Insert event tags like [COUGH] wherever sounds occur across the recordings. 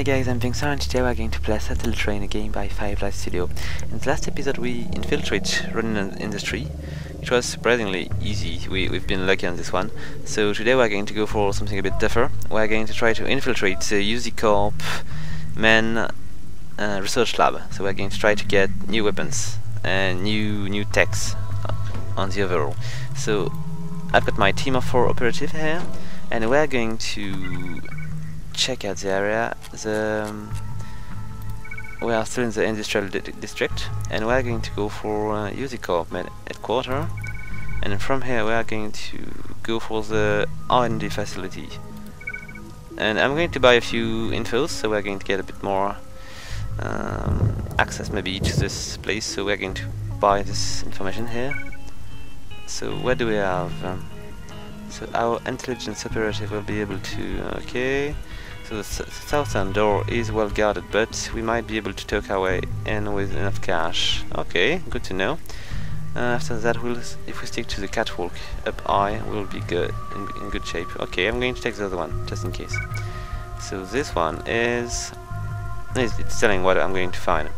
Hey guys, I'm Vynxar and today we're going to play Satellite Reign, a game by Firefly Studio. In the last episode we infiltrate Ronin Industry. It was surprisingly easy, we, we've been lucky on this one. So today we're going to go for something a bit tougher. We're going to try to infiltrate the UzyKorp Men uh, Research Lab. So we're going to try to get new weapons and new new techs on the overall. So I've got my team of four operative here and we're going to check out the area. The um, we are still in the industrial di district, and we are going to go for uh, UzyKorp headquarters. And from here, we are going to go for the R&D facility. And I'm going to buy a few infos, so we're going to get a bit more um, access maybe to this place. So we're going to buy this information here. So where do we have? Um, so our intelligence operative will be able to. Okay. So the southern door is well guarded, but we might be able to talk our way in with enough cash. Okay, good to know. Uh, after that, we'll, if we stick to the catwalk up high, we'll be good in, in good shape. Okay, I'm going to take the other one, just in case. So this one is... It's telling what I'm going to find.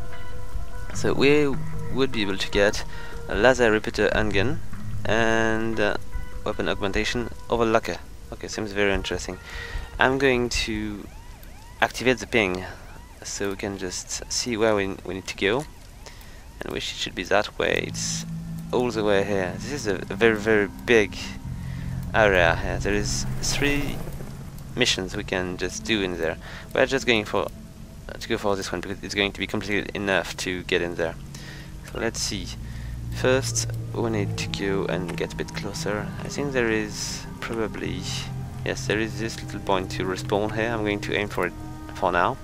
So we would be able to get a laser repeater handgun and uh, weapon augmentation over locker. Okay, seems very interesting. I'm going to activate the ping so we can just see where we, we need to go. And which it should be that way. It's all the way here. This is a, very very big area here. There is three missions we can just do in there. We're just going for to go for this one because it's going to be completed enough to get in there. So let's see. First we need to go and get a bit closer. I think there is probably Yes, there is this little point to respawn here. I'm going to aim for it for now.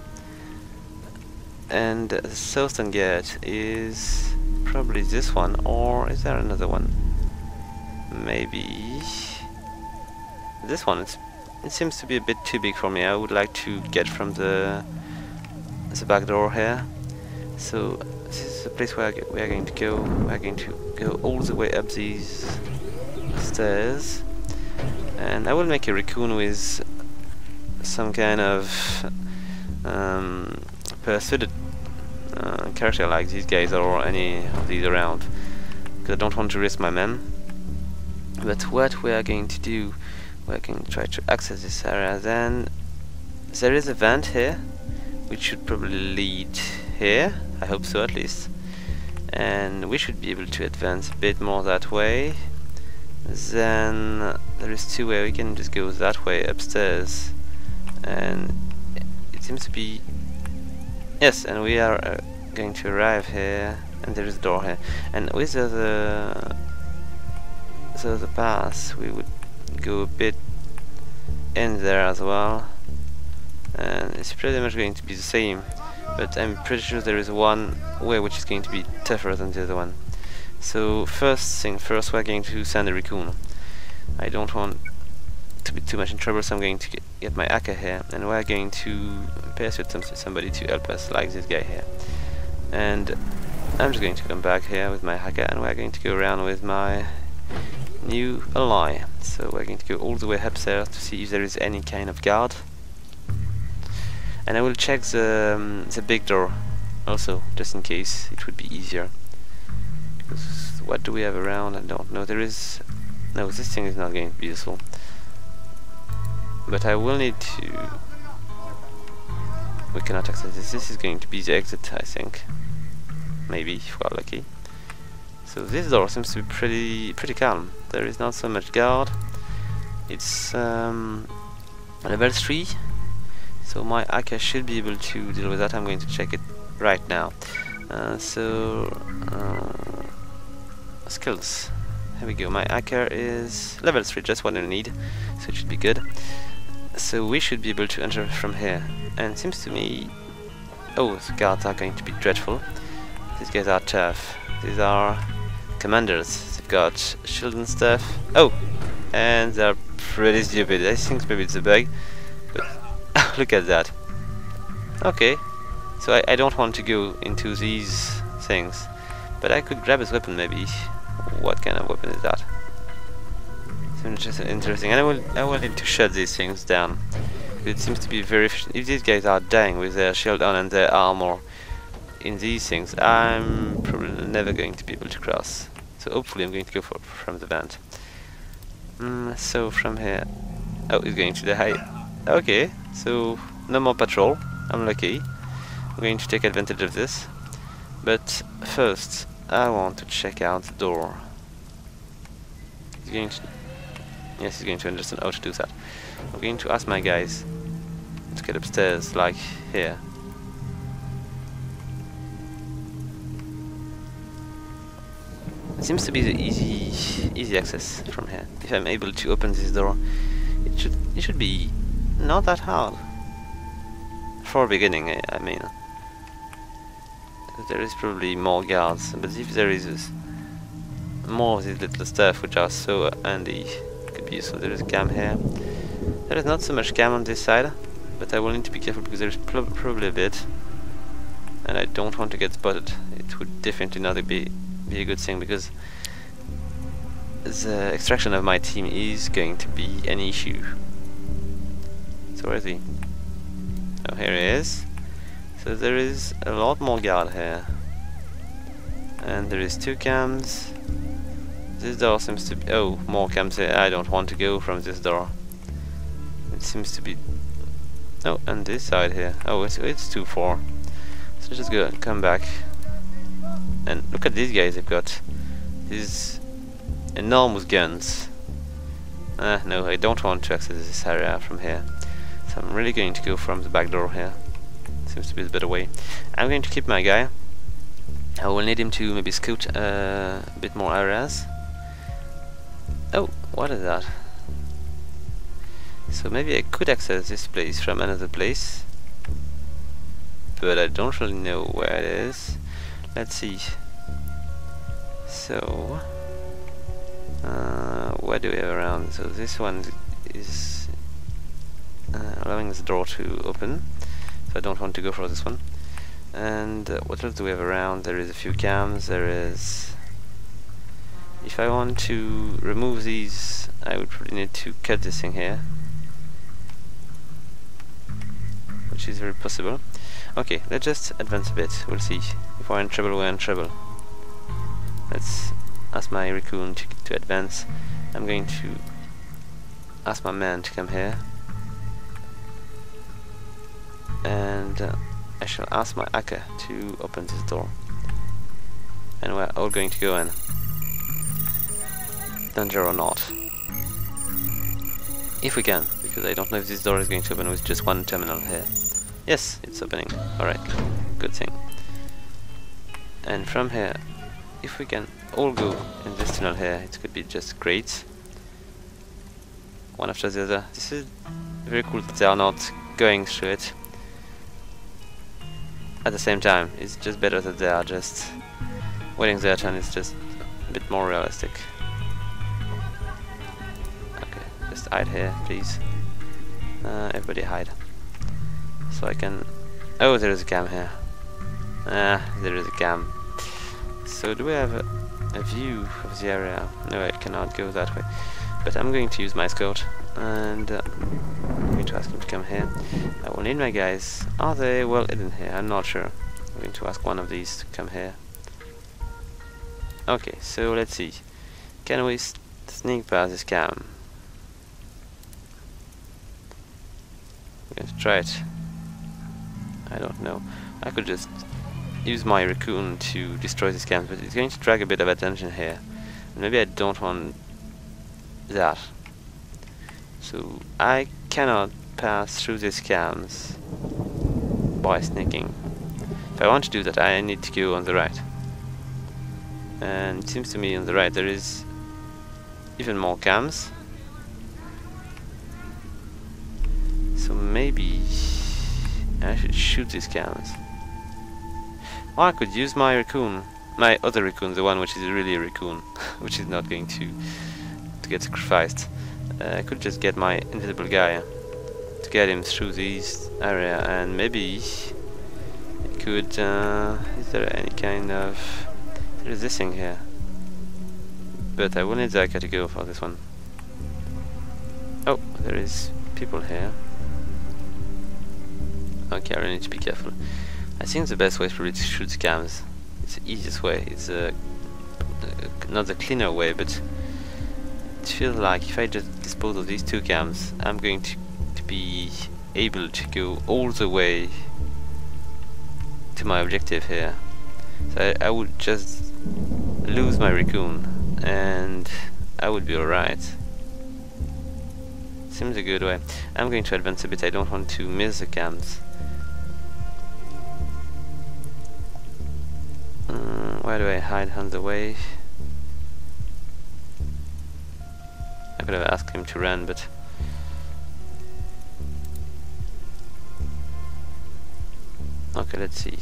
And the southern gate is probably this one, or is there another one? Maybe this one. It's, it seems to be a bit too big for me. I would like to get from the the back door here. So this is the place where we are going to go. We are going to go all the way up these stairs and I will make a raccoon with some kind of um, persuaded uh, character like these guys or any of these around. Because I don't want to risk my men. But what we are going to do we're going to try to access this area. Then there is a vent here which should probably lead here. I hope so at least. And we should be able to advance a bit more that way. Then there is two way we can just go that way upstairs. And it seems to be yes and we are uh, going to arrive here and there is a door here. And with the so the path we would go a bit in there as well. And it's pretty much going to be the same but I'm pretty sure there is one way which is going to be tougher than the other one. So first thing first we're going to send a raccoon. I don't want to be too much in trouble so I'm going to get, get my Akka here and we're going to persuade some, somebody to help us like this guy here. And I'm just going to come back here with my hacker and we're going to go around with my new ally. So we're going to go all the way up there to see if there is any kind of guard. And I will check the, um, the big door also, just in case it would be easier what do we have around? I don't know. There is... No, this thing is not going to be useful. But I will need to... We cannot access this. This is going to be the exit, I think. Maybe, if we're lucky. So this door seems to be pretty pretty calm. There is not so much guard. It's um, level 3. So my Akka should be able to deal with that. I'm going to check it right now. Uh, so... Uh, skills. Here we go, my Akka is level 3, just what I need, so it should be good. So we should be able to enter from here. And it seems to me... Oh, the guards are going to be dreadful. These guys are tough. These are commanders. They've got shield and stuff. Oh! And they're pretty stupid. I think maybe it's a bug. But [LAUGHS] look at that. Okay. So I, I don't want to go into these things. But I could grab his weapon maybe what kind of weapon is that? It's interesting, and I will I will need to shut these things down It seems to be very efficient. If these guys are dying with their shield on and their armor in these things, I'm probably never going to be able to cross. So hopefully I'm going to go for, from the vent. Mm, so from here... Oh, he's going to the high... Okay, so no more patrol. I'm lucky. I'm going to take advantage of this. But first, I want to check out the door. He's going to... Yes, he's going to understand how to do that. I'm going to ask my guys to get upstairs, like here. It seems to be the easy easy access from here. If I'm able to open this door, it should it should be not that hard. For beginning, I, I mean. There is probably more guards, but if there is more of these little stuff which are so handy, it could be useful. There is cam here. There is not so much cam on this side, but I will need to be careful because there is probably a bit, and I don't want to get spotted. It would definitely not be be a good thing because the extraction of my team is going to be an issue. So where is he? Oh, here he is. So there is a lot more guard here. And there is two cams. This door seems to be... Oh, more cams here. I don't want to go from this door. It seems to be... Oh, and this side here. Oh, it's, it's too far. So just go and come back. And look at these guys they've got. These enormous guns. Uh, no, I don't want to access this area from here. So I'm really going to go from the back door here. Seems to be the better way. I'm going to keep my guy. I will need him to maybe scout uh, a bit more areas. Oh, what is that? So maybe I could access this place from another place. But I don't really know where it is. Let's see. So, uh, what do we have around? So this one is uh, allowing the door to open. So I don't want to go for this one. And uh, what else do we have around? There is a few cams. There is. If I want to remove these, I would probably need to cut this thing here, which is very possible. Okay, let's just advance a bit. We'll see. If we're in trouble, we're in trouble. Let's ask my raccoon to, to advance. I'm going to ask my man to come here. And uh, I shall ask my Akka to open this door. And we're all going to go in. Danger or not. If we can, because I don't know if this door is going to open with just one terminal here. Yes, it's opening. Alright, good thing. And from here, if we can all go in this tunnel here, it could be just great. One after the other. This is very cool that they are not going through it at the same time. It's just better that they are just waiting their turn. It's just a bit more realistic. Okay, just hide here, please. Uh, everybody hide so I can... Oh, there is a cam here. Ah, there is a cam. So do we have a, a, view of the area? No, I cannot go that way. But I'm going to use my scout, and uh, to ask him to come here. I will need my guys. Are they well hidden here? I'm not sure. I'm going to ask one of these to come here. Okay, so let's see. Can we sneak past this cam? Let's try it. I don't know. I could just use my raccoon to destroy these cams, but it's going to drag a bit of attention here. maybe I don't want that. So I cannot pass through these cams by sneaking. If I want to do that, I need to go on the right. And it seems to me on the right there is even more cams. So maybe I should shoot these cams. Or I could use my raccoon. My other raccoon, the one which is really a raccoon, [LAUGHS] which is not going to to get sacrificed. Uh, I could just get my invisible guy to get him through this area and maybe it could uh, is there any kind of there is this thing here but I will need Zaka to go for this one oh there is people here Okay, I really need to be careful. I think the best way is probably to shoot scams. It's the easiest way. It's uh, not the cleaner way, but it feels like if I just dispose of these two cams, I'm going to, to be able to go all the way to my objective here. So I, I would just lose my raccoon and I would be alright. Seems a good way. I'm going to advance a bit, I don't want to miss the cams. Mm, where do I hide on the way? Could have asked him to run, but... Okay, let's see.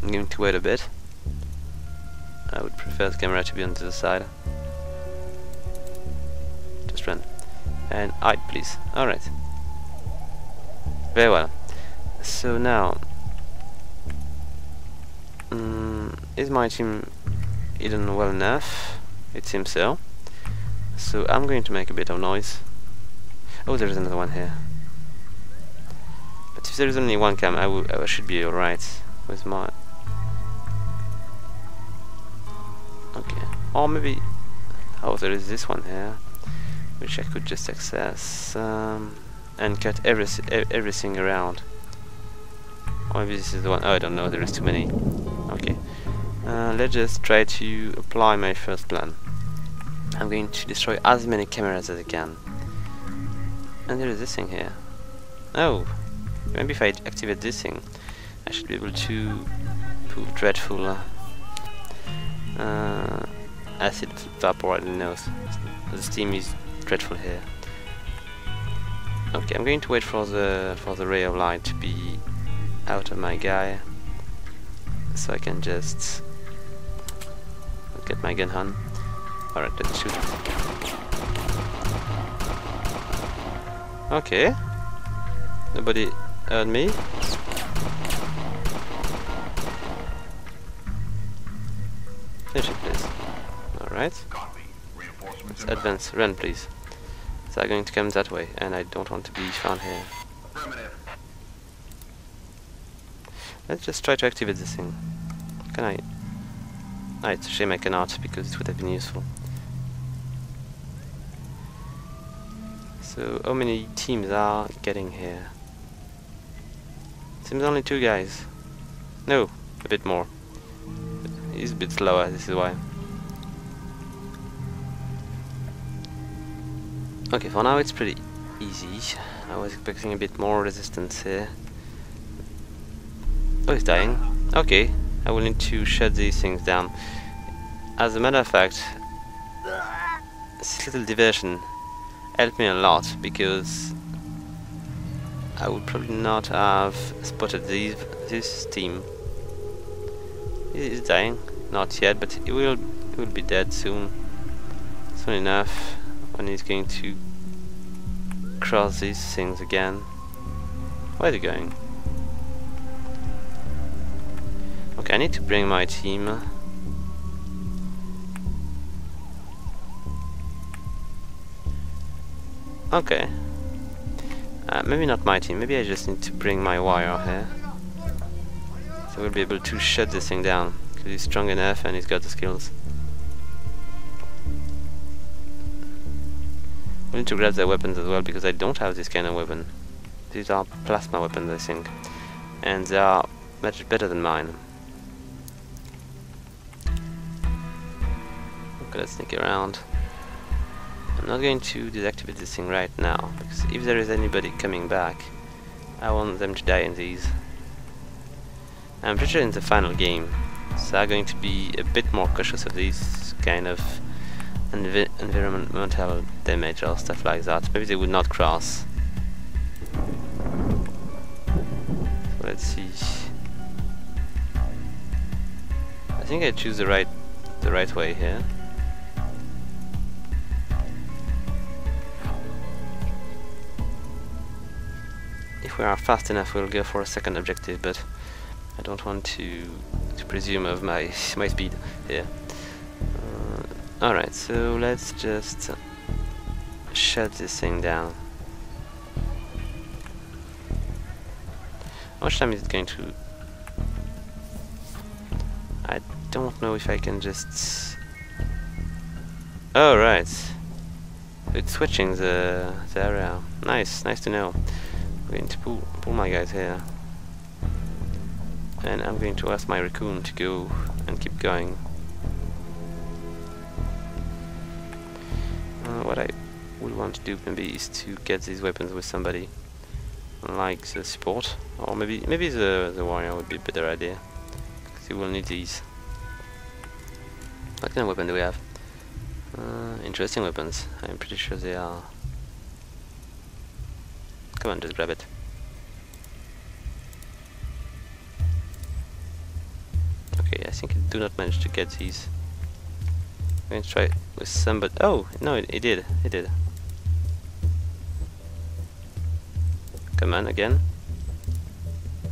I'm going to wait a bit. I would prefer the camera to be on the side. Just run. And hide, please. Alright. Very well. So now... Um, is my team hidden well enough? It seems so. So I'm going to make a bit of noise. Oh, there's another one here. But if there is only one cam, I, I should be alright with my Okay. Or maybe... Oh, there is this one here, which I could just access um, and cut every, everything around. Or maybe this is the one... Oh, I don't know, there is too many. Okay. Uh, let's just try to apply my first plan. I'm going to destroy as many cameras as I can. And there is this thing here. Oh, maybe if I activate this thing, I should be able to prove dreadful uh, uh, acid vapor, I don't know. The steam is dreadful here. Okay, I'm going to wait for the for the ray of light to be out of my guy, so I can just get my gun on. Alright, let's shoot. Okay. Nobody heard me. Finish it, please. Alright. Let's advance. Run, please. They're going to come that way, and I don't want to be found here. Let's just try to activate this thing. Can I? Ah, it's a shame I cannot, because it would have been useful. So, how many teams are getting here? Seems only two guys. No, a bit more. He's a bit slower, this is why. Okay, for now it's pretty easy. I was expecting a bit more resistance here. Oh, he's dying. Okay, I will need to shut these things down. As a matter of fact, this little diversion helped me a lot because I would probably not have spotted these, this team He's dying. Not yet, but he will he will be dead soon. Soon enough when he's going to cross these things again. Where are they going? Okay, I need to bring my team. Okay. Uh, maybe not my team, maybe I just need to bring my wire here. So we'll be able to shut this thing down, because he's strong enough and he's got the skills. We need to grab their weapons as well, because I don't have this kind of weapon. These are plasma weapons, I think. And they are much better than mine. Okay, let's sneak around. I'm not going to deactivate this thing right now, because if there is anybody coming back, I want them to die in these. I'm pretty sure in the final game, so I'm going to be a bit more cautious of these kind of envi environmental damage or stuff like that. Maybe they would not cross. So let's see. I think I choose the right the right way here. If we are fast enough, we'll go for a second objective, but I don't want to to presume of my [LAUGHS] my speed here. Uh, Alright, so let's just shut this thing down. How much time is it going to... I don't know if I can just... Oh, right. It's switching the, the area. Nice, nice to know. I'm going to pull, pull my guys here. And I'm going to ask my raccoon to go and keep going. Uh, what I would want to do maybe is to get these weapons with somebody like the support or maybe maybe the, the warrior would be a better idea because he will need these what kind of weapon do we have? Uh, interesting weapons I'm pretty sure they are come on just grab it okay I think I do not manage to get these I'm going to try with somebody oh no it, it did it did Come on, again.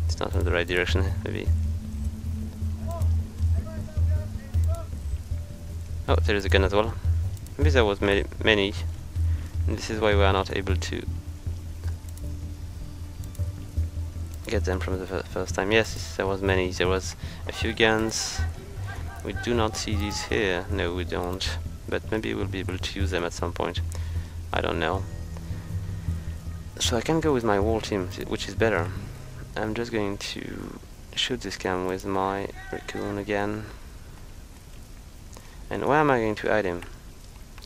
It's not in the right direction, maybe. Oh, there is a gun as well. Maybe there was many, many. And this is why we are not able to get them from the first time. Yes, there was many. There was a few guns. We do not see these here. No, we don't. But maybe we'll be able to use them at some point. I don't know. So I can go with my wall team, which is better. I'm just going to shoot this cam with my raccoon again. And where am I going to hide him?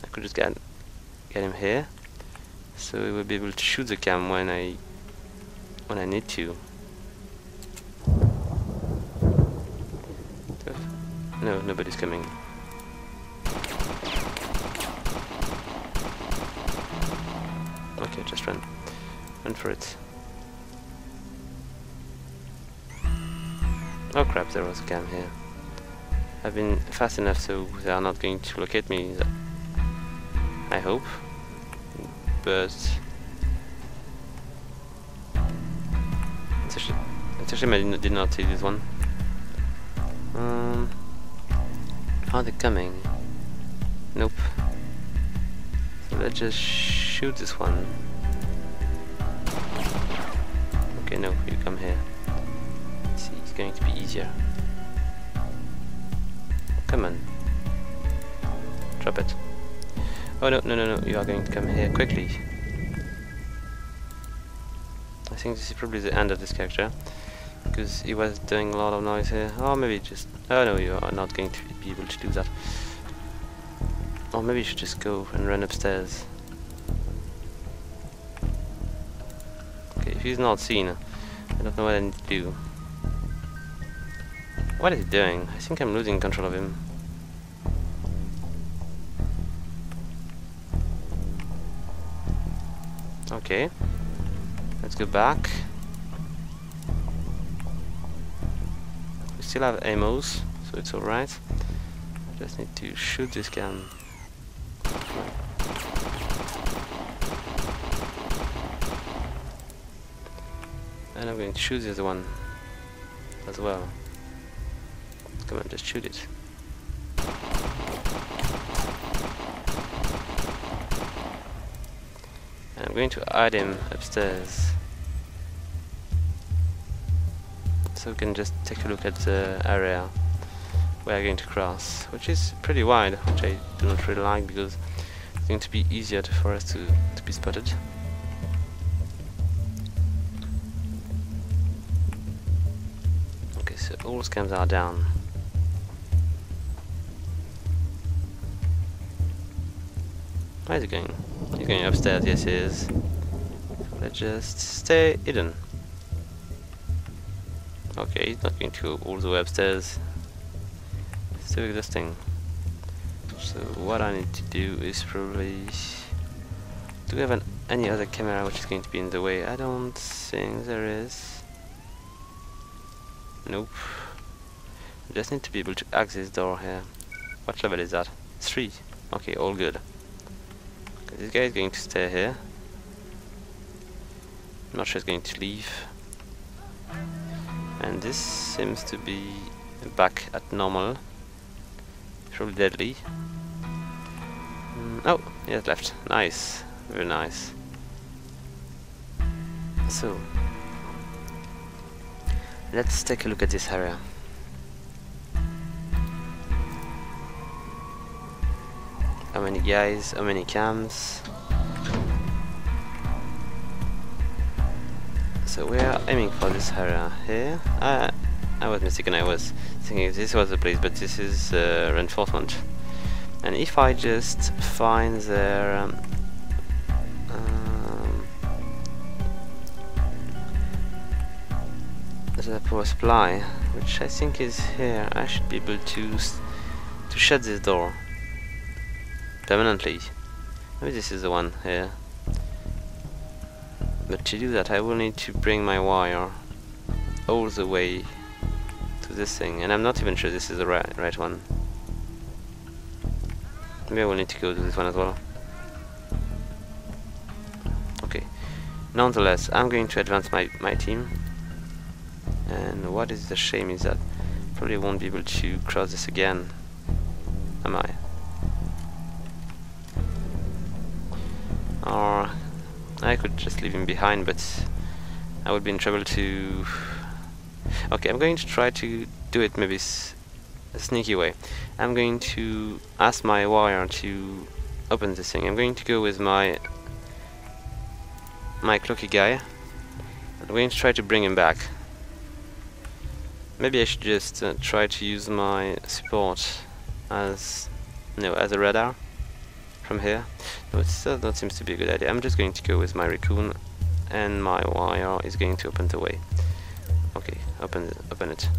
I could just get get him here, so he will be able to shoot the cam when I when I need to. No, nobody's coming. Okay, just run. Run for it. Oh crap, there was a cam here. I've been fast enough so they are not going to locate me. I hope. But... It's actually, it's I did not see this one. Are they coming? Nope. So let's just shoot this one. Okay, no, you come here. See, it's going to be easier. Come on. Drop it. Oh no, no, no, no, you are going to come here quickly. I think this is probably the end of this character. Because he was doing a lot of noise here. Oh, maybe just... Oh no, you are not going to be able to do that. Or maybe you should just go and run upstairs. Okay, if he's not seen, I don't know what I need to do. What is he doing? I think I'm losing control of him. Okay. Let's go back. Still have ammos, so it's alright. Just need to shoot this gun. And I'm going to shoot this one as well. Come on, just shoot it. And I'm going to add him upstairs. So we can just take a look at the area we're going to cross, which is pretty wide, which I do not really like because it's going to be easier for us to, to be spotted. Okay, so all scams are down. Where is he going? He's going upstairs, yes he is. Let's just stay hidden. Okay, he's not going to go all the way upstairs. Still existing. So what I need to do is probably... Do we have an, any other camera which is going to be in the way? I don't think there is. Nope. Just need to be able to access door here. What level is that? Three. Okay, all good. This guy is going to stay here. I'm not sure he's going to leave. And this seems to be back at normal. Probably deadly. Mm, oh, has left. Nice. Very nice. So, Let's take a look at this area. How many guys, how many cams? So we are aiming for this area here. Uh, I was mistaken, I was thinking this was the place, but this is uh, reinforcement. And if I just find their um, um, the power supply, which I think is here, I should be able to to shut this door permanently. Maybe this is the one here. But to do that I will need to bring my wire all the way to this thing and I'm not even sure this is the right, right one. Maybe I will need to go to this one as well. Okay. Nonetheless, I'm going to advance my, my team. And what is the shame is that probably won't be able to cross this again. Am I? I could just leave him behind, but I would be in trouble to... Okay, I'm going to try to do it maybe a sneaky way. I'm going to ask my wire to open this thing. I'm going to go with my my cloaky guy. I'm going to try to bring him back. Maybe I should just uh, try to use my support as no as a radar from here. No, it still not seems to be a good idea. I'm just going to go with my raccoon and my wire is going to open the way. Okay, open it, open it.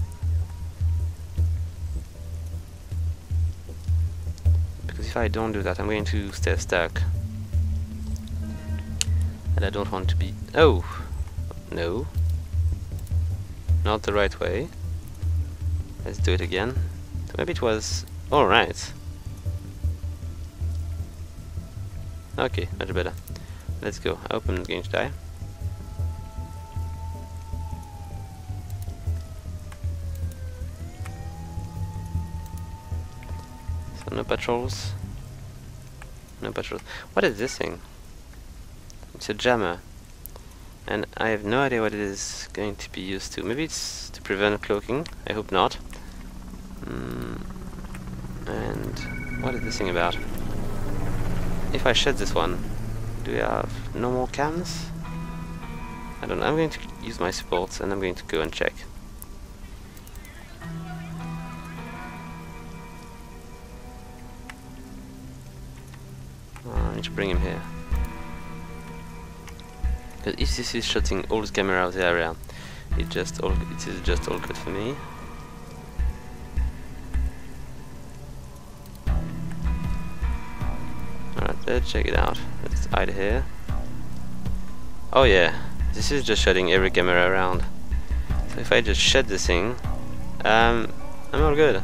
Because if I don't do that, I'm going to stay stuck. And I don't want to be... Oh! No. Not the right way. Let's do it again. Maybe it was... Alright. Okay, much better. Let's go. I hope I'm. So no patrols. No patrols. What is this thing? It's a jammer. And I have no idea what it is going to be used to. Maybe it's to prevent cloaking. I hope not. Mm. And what is this thing about? If I shed this one, do we have no more cams? I don't know, I'm going to use my supports and I'm going to go and check. Oh, I need to bring him here. Because if this is shutting all the camera of the area, it just all it is just all good for me. Check it out. Let's hide here. Oh yeah, this is just shutting every camera around. So if I just shut this thing, um, I'm all good.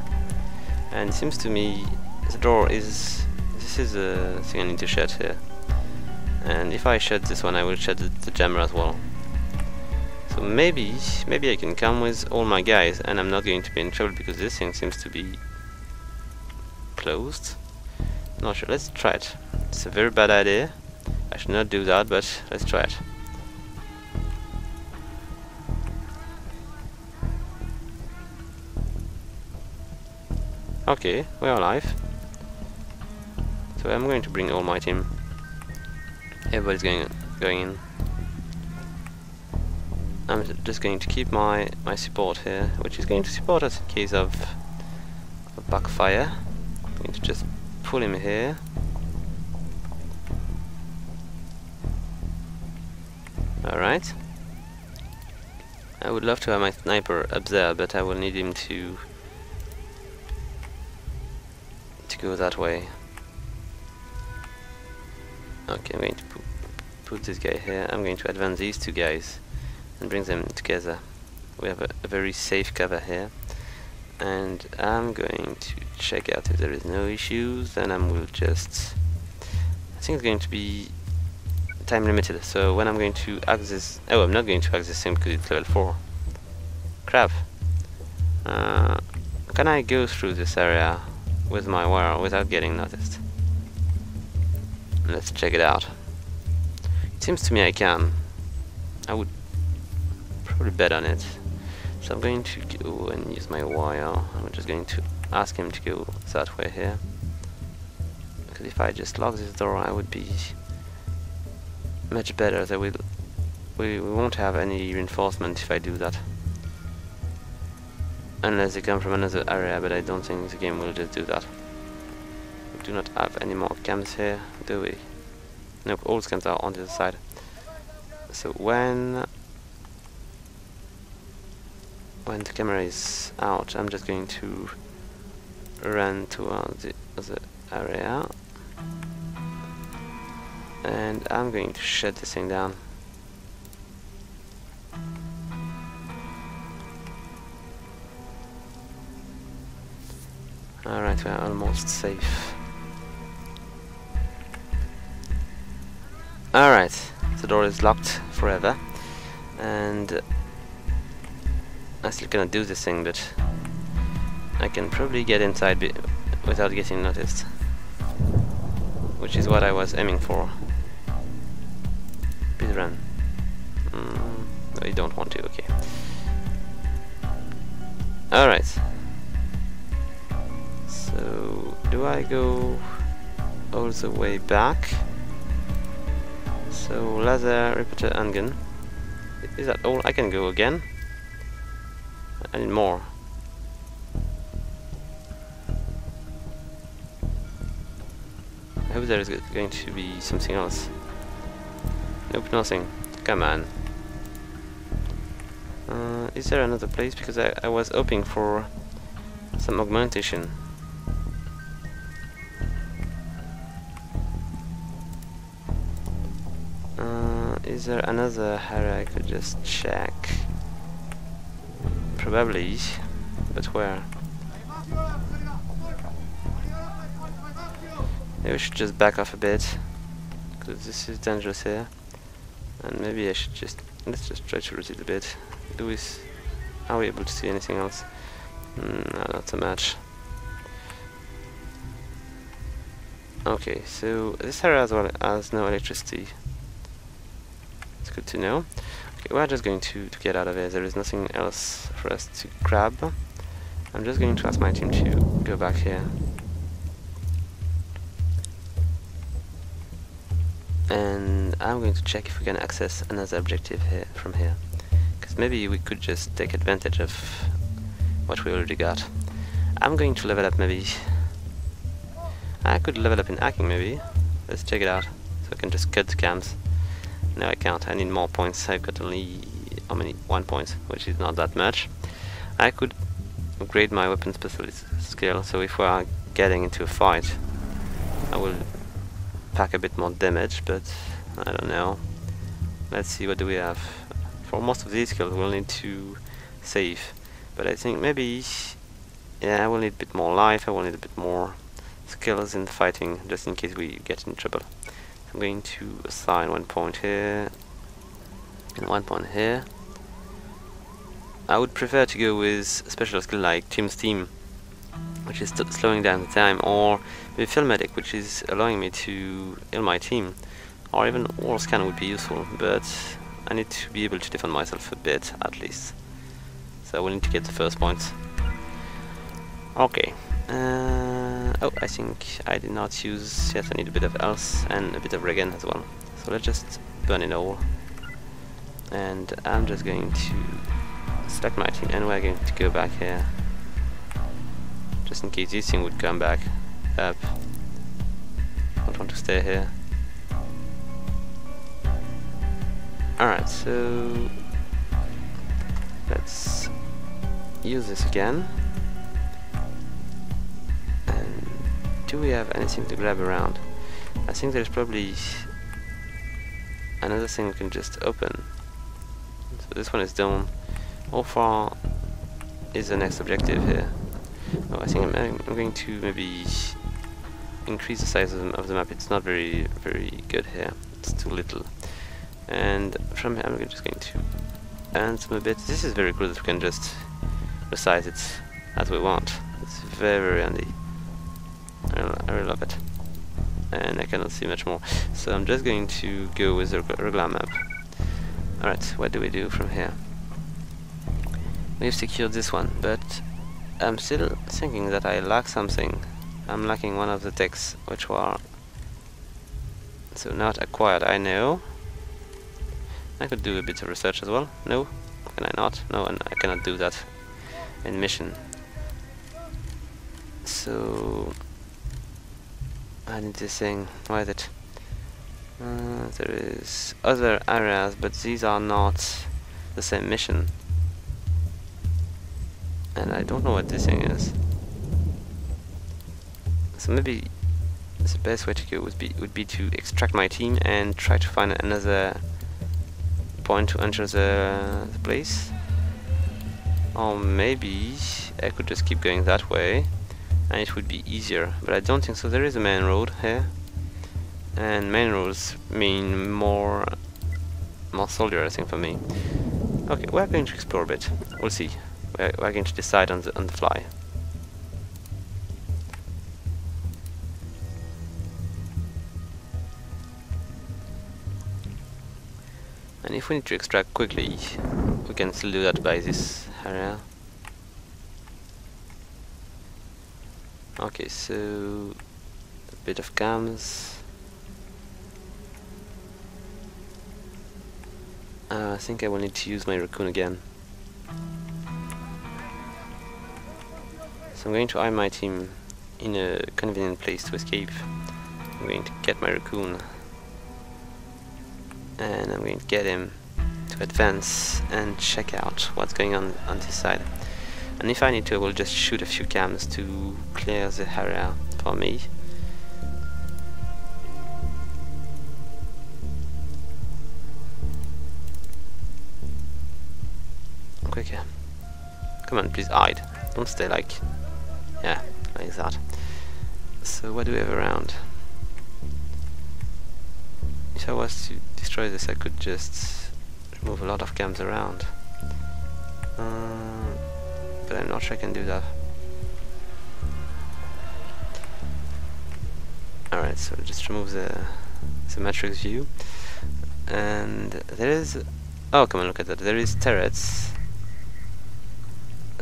And it seems to me the door is... This is the thing I need to shut here. And if I shut this one, I will shut the, the jammer as well. So maybe, maybe I can come with all my guys and I'm not going to be in trouble because this thing seems to be closed. Not sure, let's try it. It's a very bad idea. I should not do that, but let's try it. Okay, we're alive. So I'm going to bring all my team. Everybody's going going in. I'm just going to keep my my support here, which is going to support us in case of a backfire. I'm going to just pull him here. Alright. I would love to have my sniper up there, but I will need him to to go that way. Okay, I'm going to put this guy here. I'm going to advance these two guys and bring them together. We have a, a very safe cover here. And I'm going to check out if there is no issues, then I will just... I think it's going to be time limited. So when I'm going to access, oh, I'm not going to access him because it's level 4. Crap. Uh, can I go through this area with my wire without getting noticed? Let's check it out. It seems to me I can. I would probably bet on it. So I'm going to go and use my wire. I'm just going to ask him to go that way here. Because if I just lock this door, I would be much better. There will we, we won't have any reinforcement if I do that. Unless they come from another area, but I don't think the game will just do that. We do not have any more cams here, do we? Nope, all scans are on the other side. So when when the camera is out, I'm just going to run towards the other area and I'm going to shut this thing down. Alright, we're almost safe. Alright, the door is locked forever and I still cannot do this thing but I can probably get inside without getting noticed which is what I was aiming for. Please run. Mm, no, you don't want to, okay. Alright. So, do I go all the way back? So, laser, repeater, and gun. Is that all? I can go again. Need more. I hope there is going to be something else. Nope, nothing. Come on. Uh, is there another place? Because I, I was hoping for some augmentation. Uh, is there another area I could just check? Probably, but where? Maybe we should just back off a bit, because this is dangerous here. And maybe I should just, let's just try to rotate a bit. We, are we able to see anything else? Mm, no, not so much. Okay, so this area as well has no electricity. It's good to know. Okay, we're just going to, to get out of here. There is nothing else for us to grab. I'm just going to ask my team to go back here. And I'm going to check if we can access another objective here from here. Because maybe we could just take advantage of what we already got. I'm going to level up maybe. I could level up in hacking maybe. Let's check it out. So I can just cut the cams. No, I can't. I need more points. I've got only how many? One point, which is not that much. I could upgrade my weapon specialist skill. So if we are getting into a fight, I will pack a bit more damage. But I don't know. Let's see what do we have. For most of these skills, we'll need to save. But I think maybe, yeah, I will need a bit more life. I will need a bit more skills in fighting, just in case we get in trouble. I'm going to assign one point here and one point here. I would prefer to go with special skill like Team's Team, which is slowing down the time, or maybe Field Medic, which is allowing me to heal my team, or even Wall Scan would be useful, but I need to be able to defend myself a bit, at least. So I will need to get the first points. Okay. Uh, oh, I think I did not use... Yes, I need a bit of else and a bit of regen as well. So let's just burn it all. And I'm just going to select my team and we're going to go back here. Just in case this thing would come back up. I don't want to stay here. Alright, so let's use this again. Do we have anything to grab around? I think there's probably another thing we can just open. So this one is done. How far is the next objective here? Oh, I think I'm, I'm going to maybe increase the size of the, of the map. It's not very very good here. It's too little. And from here I'm just going to some a bit. This is very cool that we can just resize it as we want. It's very very handy. I, really love it. And I cannot see much more. So I'm just going to go with the regular map. Alright, what do we do from here? we've secured this one, but I'm still thinking that I lack something. I'm lacking one of the techs, which were so not acquired, I know. I could do a bit of research as well. No? Can I not? No, and I cannot do that in mission. So I need this thing. Why is it? Uh, there is other areas, but these are not the same mission. And I don't know what this thing is. So maybe the best way to go would be would be to extract my team and try to find another point to enter the, the place. Or maybe I could just keep going that way and it would be easier. But I don't think so. There is a main road here. And main roads mean more more soldier I think for me. Okay, we're going to explore a bit. We'll see. We're, we're going to decide on the on the fly. And if we need to extract quickly, we can still do that by this area. Okay, so a bit of cams. Uh, I think I will need to use my raccoon again. So I'm going to hide my team in a convenient place to escape. I'm going to get my raccoon and I'm going to get him to advance and check out what's going on on this side. And if I need to, I will just shoot a few cams to clear the area for me. Quicker. Come on, please hide. Don't stay like... Yeah, like that. So what do we have around? If I was to destroy this, I could just move a lot of cams around. Uh, but I'm not sure I can do that. Alright, so just remove the, the matrix view. And there is... Oh, come on, look at that. There is turrets.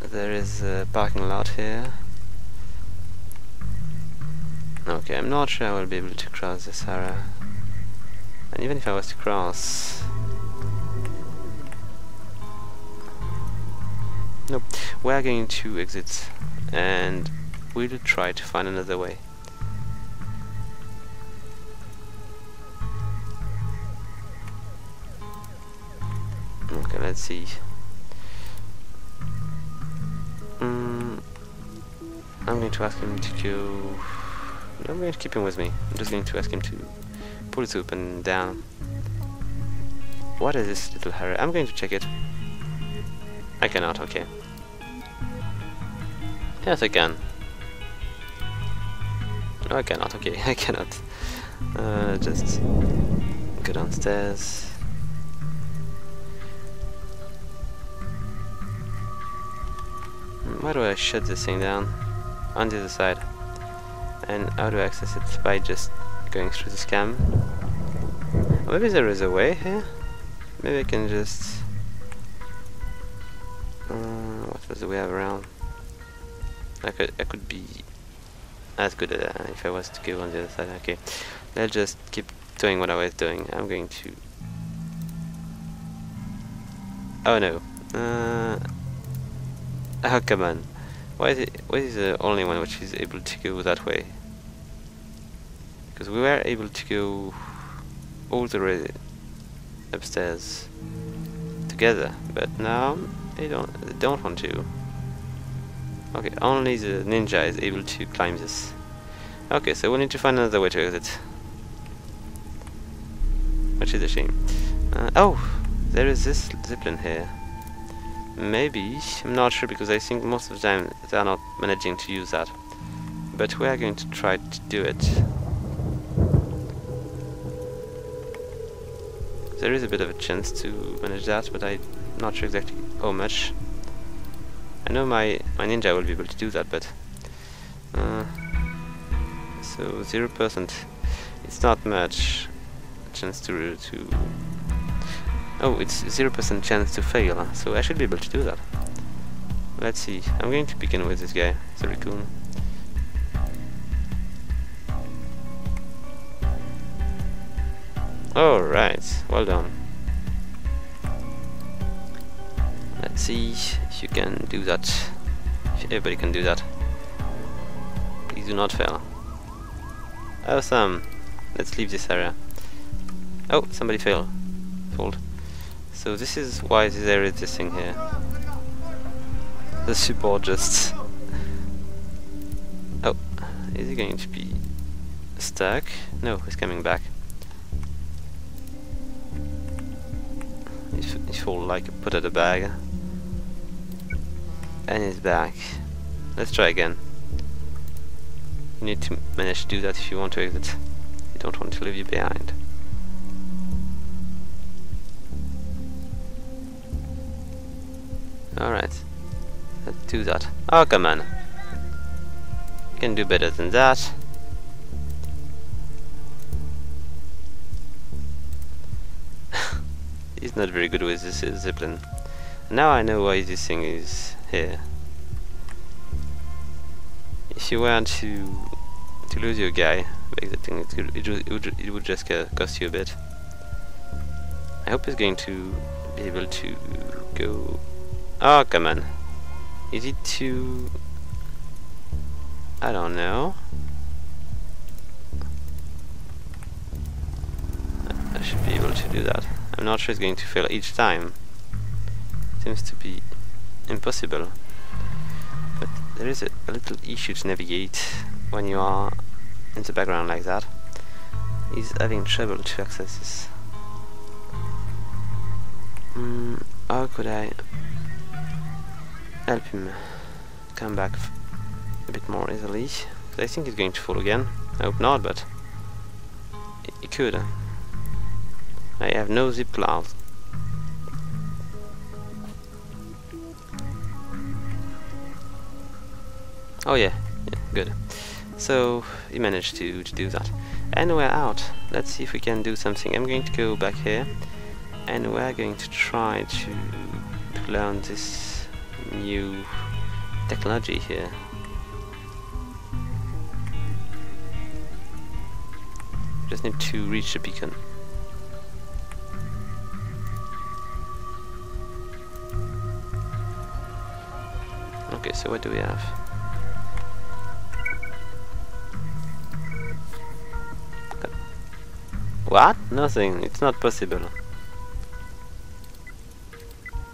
There is a parking lot here. Okay, I'm not sure I will be able to cross this area. And even if I was to cross... Nope, we're going to exit and we'll try to find another way. Okay, let's see. Mm, I'm going to ask him to go... I'm going to keep him with me. I'm just going to ask him to pull it and down. What is this little area? I'm going to check it. I cannot, okay. Yes, I can. No, I cannot, okay, [LAUGHS] I cannot. Uh, just go downstairs. Why do I shut this thing down? On the other side. And how do I access it? By just going through the scam. maybe there is a way here? Maybe I can just... Uh, what was the way around? I could, I could be as good at that if I was to go on the other side. Okay, let's just keep doing what I was doing. I'm going to... Oh no. Uh... Oh, come on. Why is it? Why is the only one which is able to go that way? Because we were able to go all the way upstairs together, but now they don't. They don't want to. Okay, only the ninja is able to climb this. Okay, so we need to find another way to exit. Which is a shame. Uh, oh, there is this zipline here. Maybe, I'm not sure because I think most of the time they are not managing to use that. But we are going to try to do it. There is a bit of a chance to manage that, but I'm not sure exactly how much. I know my, my ninja will be able to do that, but... Uh, so 0%, it's not much chance to... to Oh, it's 0% chance to fail, so I should be able to do that. let's see. I'm going to begin with this guy. A raccoon. Alright, well done. Let's see you can do that. If everybody can do that. Please do not fail. Awesome. Um, let's leave this area. Oh, somebody failed. Failed. So this is why this area is this thing here. The support just... Oh, is he going to be stuck? No, he's coming back. He's, he's full like put at a bag. And he's back. Let's try again. You need to manage to do that if you want to exit. You don't want to leave you behind. Alright. Let's do that. Oh, come on. You can do better than that. [LAUGHS] He's not very good with this discipline. Now I know why this thing is here. If you want to to lose your guy by exiting, it, could, it, would, it would just cost you a bit. I hope he's going to be able to go... Oh, come on. Is it too... I don't know. I should be able to do that. I'm not sure it's going to fail each time. Seems to be impossible. But there is a, a little issue to navigate when you are in the background like that. He's having trouble to access this. Mm, how could I help him come back a bit more easily? I think he's going to fall again. I hope not, but he could. I have no zip cloud. Oh yeah, yeah, good. So, he managed to, to do that. And we're out. Let's see if we can do something. I'm going to go back here and we're going to try to learn this new technology here. Just need to reach the beacon. Okay, so what do we have? What? Nothing. It's not possible.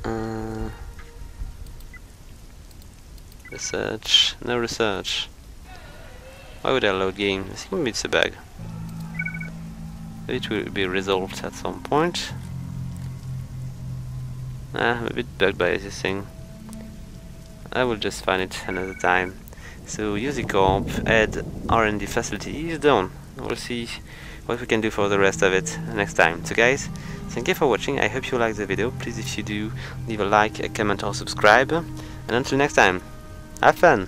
Uh, research. No research. Why would I load game? I think it's a bug. It will be resolved at some point. Ah, I'm a bit bugged by this thing. I will just find it another time. So UzyKorp add R&D facility is done. We'll see what we can do for the rest of it next time. So guys, thank you for watching. I hope you liked the video. Please if you do, leave a like, a comment or subscribe. And until next time, have fun!